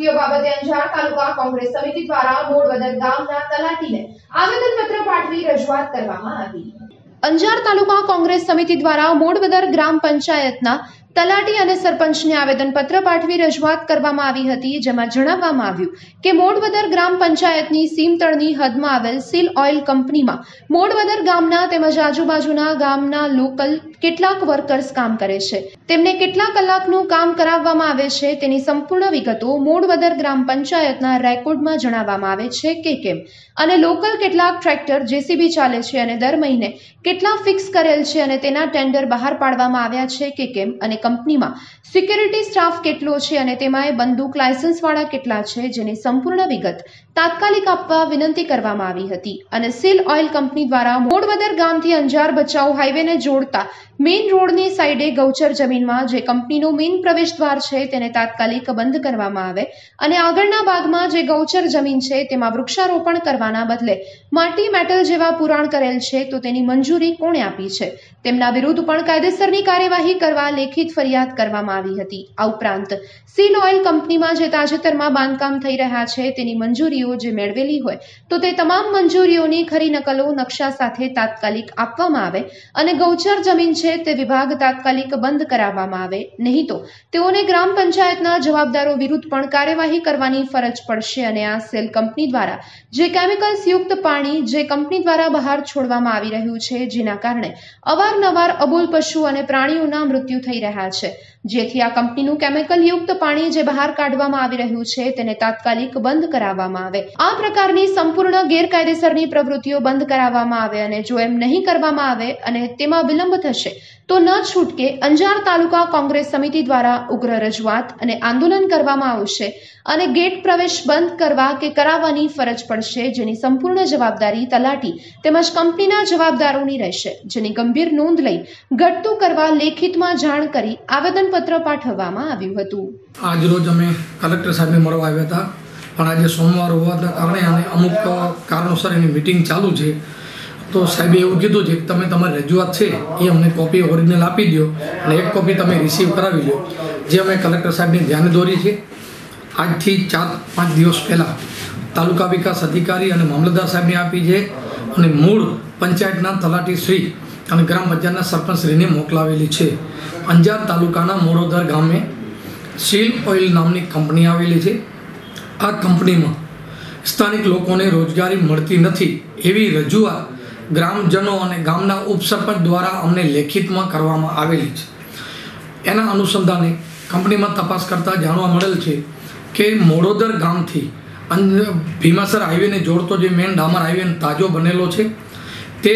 પ્રવૃત્તિઓ બાબતે અંજાર તાલુકા કોંગ્રેસ સમિતિ દ્વારા મોડવદર ગામના તલાટીને આવેદનપત્ર પાઠવી રજૂઆત કરવામાં આવી. અંજાર તાલુકા કોંગ્રેસ સમિતિ દ્વારા મોડવદર ગ્રામ પંચાયતના તલાટી અને સરપંચને આવેદનપત્ર પાઠવી રજૂઆત કરવામાં આવી હતી, જેમાં જણાવવામાં આવ્યું કે મોડવદર ગ્રામ પંચાયતની સીમતળની હદમાં આવેલ સીલ ઓઇલ કંપનીમાં મોડવદર ગામના તેમજ આજુબાજુના ગામના લોકલ કેટલાક વર્કર્સ કામ કરે છે. તેમને કેટલા કલાકનું કામ કરાવવામાં આવે છે તેની સંપૂર્ણ વિગતો મોડવદર ગ્રામ પંચાયતના રેકોર્ડમાં જણાવવામાં આવે છે કે કેમ. અને લોકલ કેટલાક ટ્રેક્ટર જેસીબી ચાલે છે અને દર મહિને કેટલા ફિક્સ કરેલ છે અને તેના ટેન્ડર બહાર પાડવામાં આવ્યા છે કે કેમ અને કંપનીમાં. સિક્યુરિટી સ્ટાફ કેટલો છે અને તેમાંય બંદૂક લાયસન્સવાળા કેટલા છે જેની સંપૂર્ણ વિગત તાત્કાલિક આપવા વિનંતી કરવામાં આવી હતી. અને સીલ ઓઇલ કંપની દ્વારા મોડવદર ગામથી અંજાર બચાવ હાઈવેને જોડતા મેઇન રોડની સાઈડે ગૌચર જમીનમાં જે કંપનીનો મેઇન પ્રવેશ દ્વાર છે તેને તાત્કાલિક બંધ કરવામાં આવે. અને આગળના ભાગમાં જે ગૌચર જમીન છે તેમાં વૃક્ષારોપણ કરવાના બદલે માટી મેટલ જેવા પુરાણ કરેલ છે, તો તેની મંજૂરી કોણે આપી છે? તેમના વિરુદ્ધ પણ કાયદેસરની કાર્યવાહી કરવા લેખિત ફરિયાદ કરવામાં આવી હતી. આ ઉપરાંત, સીલ ઓઇલ કંપનીમાં જે તાજેતરમાં બાંધકામ થઈ રહ્યા છે, તેની મંજૂરીઓ જે મેળવેલી હોય, તો તે તમામ મંજૂરીઓની ખરી નકલો નકશા સાથે તાત્કાલિક આપવામાં આવે અને ગૌચર જમીન છે તે વિભાગ તાત્કાલિક બંધ કરાવવામાં આવે. નહીં તો, તેઓને ગ્રામ પંચાયતના જવાબદારો વિરુદ્ધ પણ કાર્યવાહી કરવાની ફરજ પડશે અને આ સેલ કંપની દ્વારા જે કેમિકલ્સ યુક્ત પાણી જે કંપની દ્વારા બહાર છોડવામાં આવી રહ્યું છે, જેના કારણે અવારનવાર અબોલ પશુ અને પ્રાણીઓના મૃત્યુ થઈ રહ્યા છે. જેથી આ કંપનીનું કેમિકલ યુક્ત પાણી જે બહાર કાઢવામાં આવી રહ્યું છે, તેને તાત્કાલિક બંધ કરાવવામાં આવે. આ પ્રકારની સંપૂર્ણ ગેરકાયદેસરની પ્રવૃત્તિઓ બંધ કરાવવામાં આવે અને જો એમ નહીં કરવામાં આવે અને તેમાં વિલંબ થશે, તો ન છૂટકે અંજાર તાલુકા કોંગ્રેસ સમિતિ દ્વારા ઉગ્ર રજૂઆત અને આંદોલન કરવામાં આવશે અને ગેટ પ્રવેશ બંધ કરવા કે કરાવવાની ફરજ પડશે જેની સંપૂર્ણ જવાબદારી તલાટી તેમજ કંપનીના જવાબદારોની રહેશે, જેની ગંભીર નોંધ લઈ ઘટતું કરવા લેખિતમાં જાણ કરી આવેદનપત્ર પાઠવવામાં આવ્યું હતું. આજ રોજ અમે કલેક્ટર સાહેબને મળવા આવ્યા હતા. પણ આજે સોમવાર હોવાના કારણે અને અમુક કારણોસર એની મિટિંગ ચાલુ છે. તો સાહેબે એવું કીધું છે કે તમે તમારી રજૂઆત છે એ અમને કોપી ઓરિજિનલ આપી દો અને એક કોપી તમે રિસીવ કરાવી લો જે અમે કલેક્ટર સાહેબને ધ્યાને દોરી છે. આજથી ચાર પાંચ દિવસ પહેલાં તાલુકા વિકાસ અધિકારી અને મામલતદાર સાહેબને આપી છે. અને મૂળ પંચાયતના તલાટી શ્રી અને ગ્રામ પંચાયતના સરપંચશ્રીને મોકલાવેલી છે. અંજાર તાલુકાના મોડોદર ગામે સીલ ઓઇલ નામની કંપની આવેલી છે. આ કંપનીમાં સ્થાનિક લોકોને રોજગારી મળતી નથી એવી રજૂઆત ગ્રામજનો અને ગામના ઉપસરપંચ દ્વારા અમને લેખિતમાં કરવામાં આવેલી છે. એના અનુસંધાને કંપનીમાં તપાસ કરતાં જાણવા મળેલ છે કે મોડોદર ગામથી ભીમાસર હાઈવેને જોડતો જે મેન ડામર હાઈવે તાજો બનેલો છે તે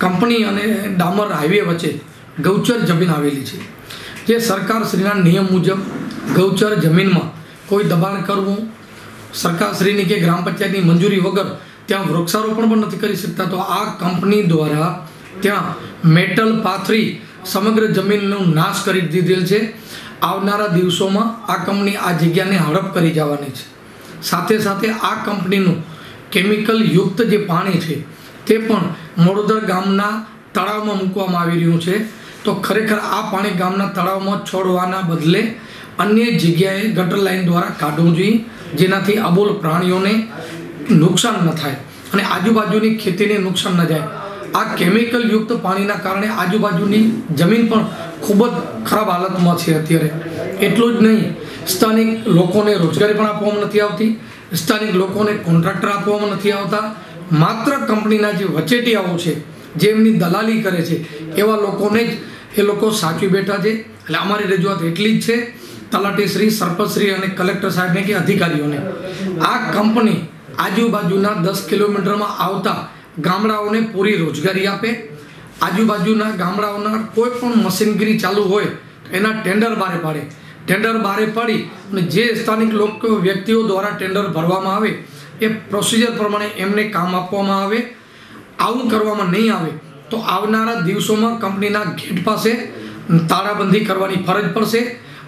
કંપની અને ડામર હાઈવે વચ્ચે ગૌચર જમીન આવેલી છે. જે સરકારશ્રીના નિયમ મુજબ ગૌચર જમીનમાં કોઈ દબાણ કરવું, સરકારશ્રીની કે ગ્રામ પંચાયતની મંજૂરી વગર ત્યાં વૃક્ષારોપણ પણ નથી કરી શકતા, તો આ કંપની દ્વારા ત્યાં મેટલ પાથરી સમગ્ર જમીનનો નાશ કરી દીધેલ છે. આવનારા દિવસોમાં આ કંપની આ જગ્યાને હડપ કરી જવાની છે. સાથે સાથે આ કંપનીનું કેમિકલ યુક્ત જે પાણી છે, તે પણ મોડોદર ગામના તળાવમાં મૂકવામાં આવી રહ્યું છે. તો ખરેખર આ પાણી ગામના તળાવમાં છોડવાના બદલે અન્ય જગ્યાએ ગટર લાઈન દ્વારા કાઢવું જોઈએ, જેનાથી અબોલ પ્રાણીઓને નુકસાન ન થાય અને આજુબાજુની ખેતીને નુકસાન ન જાય. આ કેમિકલયુક્ત પાણીના કારણે આજુબાજુની જમીન પણ ખૂબ જ ખરાબ હાલતમાં છે અત્યારે. એટલું જ નહીં, સ્થાનિક લોકોને રોજગારી પણ આપવામાં નથી આવતી, સ્થાનિક લોકોને કોન્ટ્રાક્ટર આપવામાં નથી આવતા માત્ર કંપનીના જે વચેટિયાઓ છે, જે એમની દલાલી કરે છે, એવા લોકોને જ એ લોકો સાચવી બેઠા છે. એટલે અમારી રજૂઆત એટલી જ છે તલાટીશ્રી સરપંચશ્રી અને કલેક્ટર સાહેબને કે અધિકારીઓને. આ કંપની આજુબાજુના દસ કિલોમીટરમાં આવતા ગામડાઓને પૂરી રોજગારી આપે. આજુબાજુના ગામડાઓના કોઈ પણ મશીનગીરી ચાલુ હોય એના ટેન્ડર બારે પાડે. ટેન્ડર બારે પાડી અને જે સ્થાનિક લોકો વ્યક્તિઓ દ્વારા ટેન્ડર ભરવામાં આવે એ પ્રોસિજર પ્રમાણે એમને કામ આપવામાં આવે, આવું કરવામાં નહીં આવે, તો આવનારા દિવસોમાં કંપનીના ગેટ પાસે તાળાબંધી કરવાની ફરજ પડશે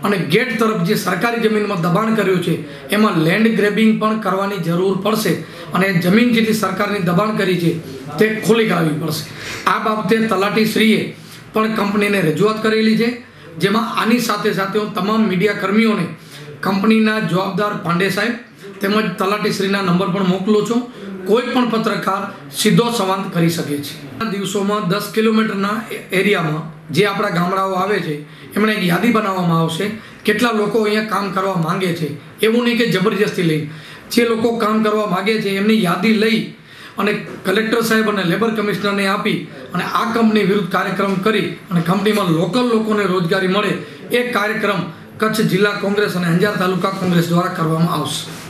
અને ગેટ તરફ જે સરકારી જમીનમાં દબાણ કર્યું છે, એમાં લેન્ડ ગ્રેબિંગ પણ કરવાની જરૂર પડશે અને જમીન જેટલી સરકારની દબાણ કરી છે, તે ખોલી કાઢવી પડશે. આ બાબતે તલાટીશ્રીએ પણ કંપનીને રજૂઆત કરેલી છે, જેમાં આની સાથે સાથે હું તમામ મીડિયા કર્મીઓને કંપનીના જવાબદાર પાંડે સાહેબ તેમજ તલાટીશ્રીના નંબર પણ મોકલું છું. કોઈ પણ પત્રકાર સીધો સંવાદ કરી શકે છે. આ દિવસોમાં દસ કિલોમીટરના એરિયામાં જે આપણા ગામડાઓ આવે છે, એમણે એક યાદી બનાવવામાં આવશે. કેટલા લોકો અહીંયા કામ કરવા માંગે છે, એવું નહીં કે જબરજસ્તી લઈ જે લોકો કામ કરવા માંગે છે, એમની યાદી લઈ અને કલેક્ટર સાહેબ અને લેબર કમિશનરને આપી અને આ કંપની વિરુદ્ધ કાર્યક્રમ કરી અને કંપનીમાં લોકલ લોકોને રોજગારી મળે, એ કાર્યક્રમ કચ્છ જિલ્લા કોંગ્રેસ અને અંજાર તાલુકા કોંગ્રેસ દ્વારા કરવામાં આવશે.